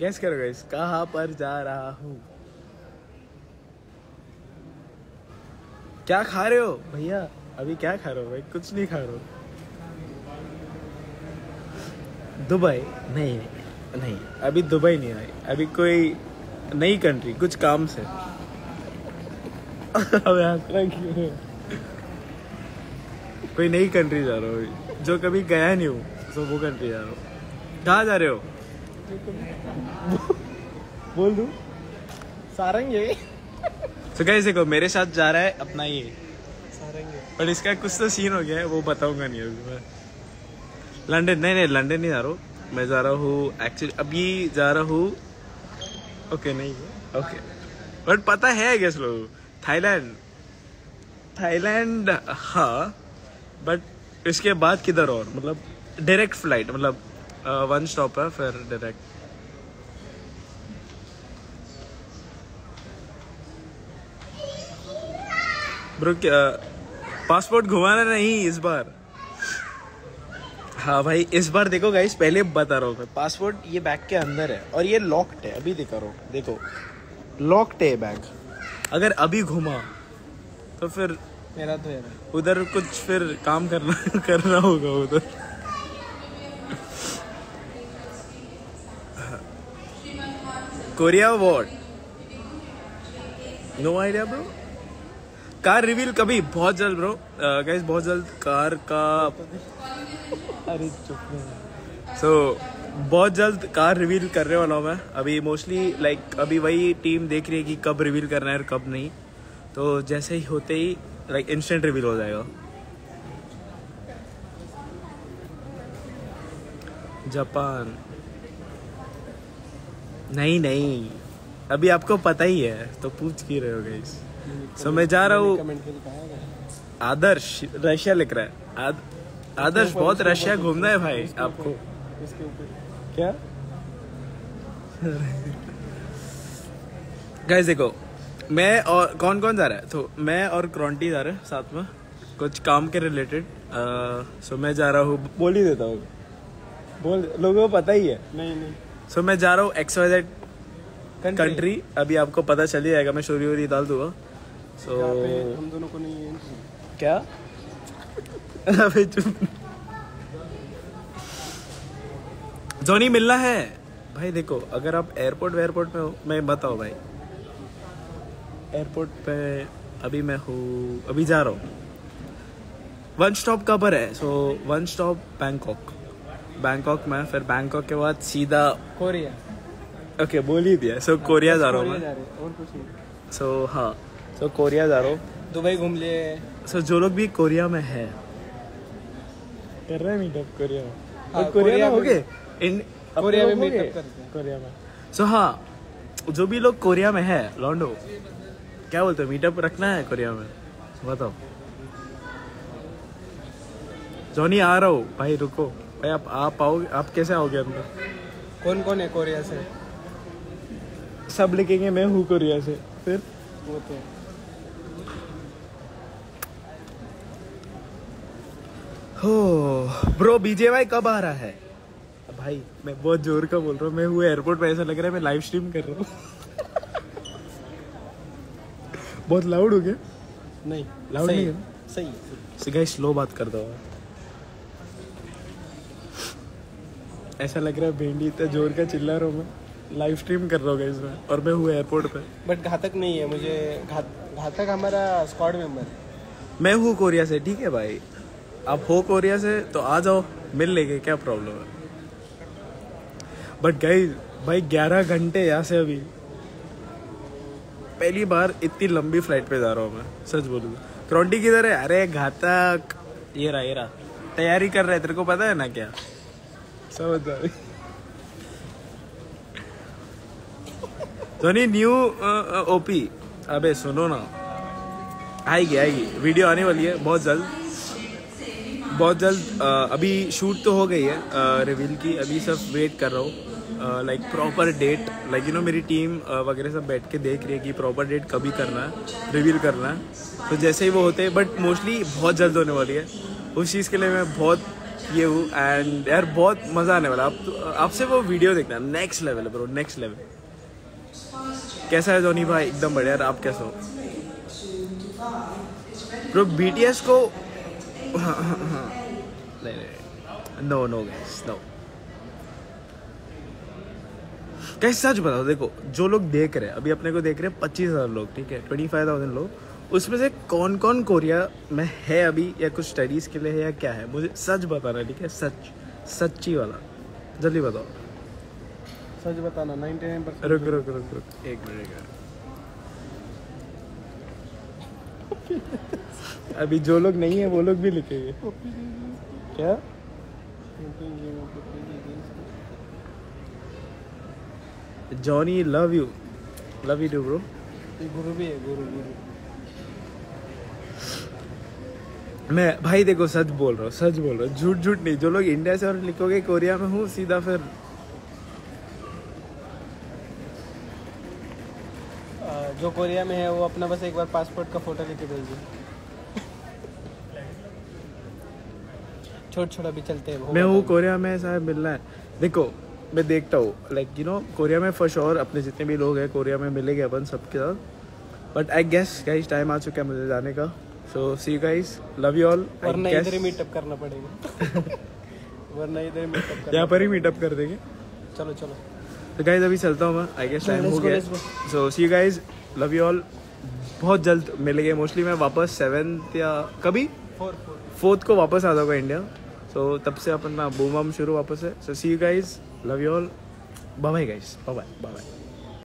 Gas करो guys कहाँ पर जा रहा हूँ? क्या खा रहे हो? भैया, अभी क्या खा रहे हो भाई? कुछ नहीं खा रहे हो। दुबई? नहीं नहीं. अभी दुबई नहीं आई. अभी कोई नई कंट्री कुछ काम से. कोई नई कंट्री जा रहा हूँ जो कभी गया नहीं हूँ तो वो कंट्री जा रहा हूँ। कहाँ जा रहे हो? बोल दू? सारंगे। तो गाइस देखो मेरे साथ जा रहा है अपना ये। सारंगे। पर इसका कुछ तो सीन हो गया है वो बताऊँगा नहीं अभी मैं। लंदन नहीं नहीं लंदन नहीं जा रहा हूँ। मैं जा रहा हूँ एक्चुअली अभी जा रहा हूँ। ओके नहीं ओके बट पता है गेस लोग थाईलैंड थाईलैंड हाँ। बट इसके बाद किधर और? मतलब डायरेक्ट फ़्लाइट मतलब वन स्टॉप है फिर डायरेक्ट ब्रो क्या पासपोर्ट घुमाना नहीं इस बार? हाँ भाई इस बार देखो गाइस पहले बता रहा हूँ मैं। पासपोर्ट ये बैग के अंदर है और ये लॉक्ड है अभी दिखा रहा हूँ। देखो लॉक्ड है बैग अगर अभी घुमा तो फिर मेरा तो यार उधर कुछ फिर काम करना करना होगा उधर। Korea what no idea bro car reveal कभी बहुत जल्द ब्रो गाइस बहुत जल्द कार का अरे चुप सो बहुत जल्द कार रिवील करने वाला हूँ मैं। अभी मोस्टली लाइक अभी वही टीम देख रही है कि कब रिवील करना है और कब नहीं। तो जैसे ही होते ही लाइक इंस्टेंट रिवील हो जाएगा। जापान। नहीं नहीं। अभी आपको पता ही है तो पूछ क्यों रहे हो गाइस सो मैं जा रहा हूँ। के आदर्श रशिया लिख रहा है। आद, आदर्श बहुत रशिया घूमना है भाई आपको। इसके क्या? गाइस देखो मैं और कौन कौन जा रहा है? तो मैं और क्रॉन्टी जा रहे हैं साथ में कुछ काम के रिलेटेड सो मैं जा रहा हूँ बोल ही देता हूँ। बोल लोगों को पता ही है। नहीं नहीं। सो so, मैं जा रहा हूँ एक्स वाई जेड कंट्री अभी आपको पता चल ही जाएगा मैं शोरी वोरी डाल दूँगा। सो पे हम दोनों को नहीं है। क्या? अबे चुप। जोनी मिलना है। भाई देखो अगर आप एयरपोर्ट वेयरपोर्ट में हो मैं बताओ भाई। एयरपोर्ट पे अभी मैं हूँ अभी जा रहा हूँ। वन स्टॉप कहाँ पर है? So one stop Bangkok Bangkok में फिर बैंकॉक के बाद सीधा कोरिया ओके बोल ही दिया. सो कोरिया जा रहा हूँ कोरिया मैं जा रहे हैं, और कुछ नहीं। सो हाँ. सो कोरिया जा रहा हूँ. दुबई घूम लिए। सो जो लोग भी कोरिया में है कर रहे हैं मीटअप कोरिया में? हाँ, तो कोरिया में हो गए इन कोरिया में हो गए? करते हैं। कोरिया में. सो हाँ. जो भी लोग कोरिया में है लॉन्डो क्या बोलते हो? मीटअप रखना है कोरिया में? बताओ. जॉनी आ रहा हूँ. भाई रुको. भाई आप आप आओगे आप कैसे आओगे अंदर? कौन कौन है कोरिया से? सब लिखेंगे मैं हूँ कोरिया से। फिर? वो तो हो। ब्रो बीजेवाई कब आ रहा है? भाई मैं बहुत ज़ोर का बोल रहा हूँ मैं हूँ एयरपोर्ट पे ऐसा लग रहा है मैं लाइव स्ट्रीम कर रहा हूँ। बहुत लाउड हो गया? नहीं सही नहीं है? सही है। सिगाई स्लो बात कर दो ऐसा लग रहा है भेंडी इतना ज़ोर का चिल्ला रहा हूँ मैं। लाइव स्ट्रीम कर रहा हूँ इसमें और मैं हूँ एयरपोर्ट पे। बट घातक नहीं है मुझे घात घातक हमारा स्क्वाड मेंबर है। मैं हूँ कोरिया से ठीक है भाई। आप हो कोरिया से तो आ जाओ मिल लेंगे क्या प्रॉब्लम है? बट गई भाई ग्यारह घंटे यहाँ से अभी। पहली बार इतनी लंबी फ़्लाइट पे जा रहा हूँ मैं सच बोलूँ। क्रॉन्टी किधर है? अरे घातक। ये रहा ये रहा। तैयारी कर रहे तेरे को पता है ना क्या? समझदार। धोनी न्यू ओपी अबे, सुनो ना। आएगी आएगी। वीडियो आने वाली है, बहुत जल्द। बहुत जल्द अभी शूट तो हो गई है रिवील की। अभी सब वेट कर रहा हूँ। Like proper date like you know मेरी टीम वगैरह सब बैठ के देख रही है कि प्रॉपर डेट कभी करना है रिवील करना है। तो जैसे ही वो होते हैं बट मोस्टली बहुत जल्द होने वाली है। उस चीज़ के लिए मैं बहुत ये हूँ एंड यार बहुत मज़ा आने वाला। आप तो- आपसे वो वीडियो देखना नेक्स्ट लेवल है ब्रो नेक्स्ट लेवल कैसा है धोनी भाई? एकदम बढ़िया। यार आप कैसे हो? ब्रो बीटीएस को नो नो गैस नो कैसे सच बताओ, देखो, जो लोग देख रहे हैं, अभी अपने को देख रहे हैं पच्चीस हज़ार लोग, ठीक है? ट्वेंटी फाइव थाउज़ेंड लोग। उसमें से कौन कौन कोरिया में है अभी या कुछ स्टडीज़ के लिए है या क्या है? मुझे सच बताना ठीक है? सच सच्ची वाला। जल्दी बताओ। सच बताना 99% परसेंट रुक रुक रुक रुक। एक मिनट अभी जो लोग नहीं है वो लोग भी लिखेंगे। क्या? Johnny love you love you too bro गुरु भी है गुरु गुरु। मैं भाई देखो सच बोल रहा हूँ सच बोल रहा हूँ झूठ झूठ नहीं जो लोग इंडिया से और लिखोगे कोरिया में हूँ सीधा फिर जो कोरिया में है वो अपना बस एक बार पासपोर्ट का फ़ोटो लेके भेजिए छोट छोटा भी चलते हैं मैं हूँ कोरिया में शायद मिलना है। देखो मैं देखता हूँ लाइक यू नो कोरिया में फॉर श्योर अपने जितने भी लोग हैं कोरिया में मिलेंगे अपन सबके साथ। But I guess guys time आ चुका है मुझे जाने का। So see guys love you all वरना इधर ही मीटअप करना पड़ेगा। वरना इधर ही मीटअप यहाँ पर ही मीटअप कर देंगे। चलो चलो। तो गाइज़ अभी चलता हूँ मैं। आई गेस टाइम हो गया। So see guys love you all बहुत जल्द मिलेंगे। मोस्टली मैं वापस सेवेंथ या कभी? फोर फोर फोर्थ को वापस आ जाऊँगा इंडिया सो तब से अपन ना बूम बम शुरू वापस है so. See you guys love you all bye guys bye bye bye